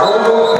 Deus,